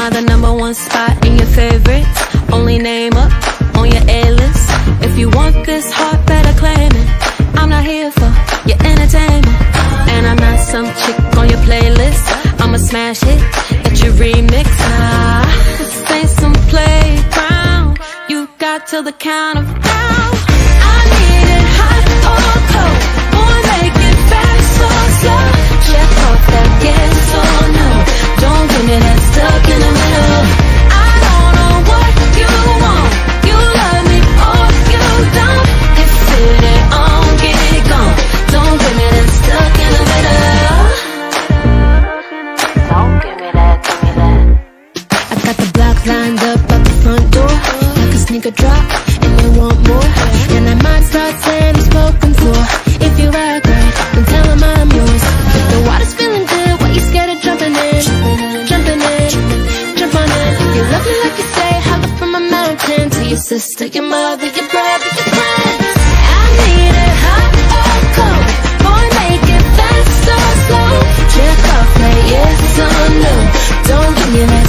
Am I the number one spot in your favorites? Only name up on your A-list If you want this heart, better claim it. I'm not here for your entertainment. And I'm not some chick on your playlist. I'm a smash hit that you remix. Ah, this ain't some playground You got till the count of five. Got the block lined up at the front door. Like a sneaker drop, and they want more. And I might start saying I'm spoken for. If you act right, then tell them I'm yours. If the water's feeling good, why you scared of jumping in? Jumping in, jump on in. If you love me like you say, holler from a mountain. To your sister, your mother, your brother, your friend. I need it hot or cold. Boy, make it fast or slow. Check off, play it on loop Don't give me that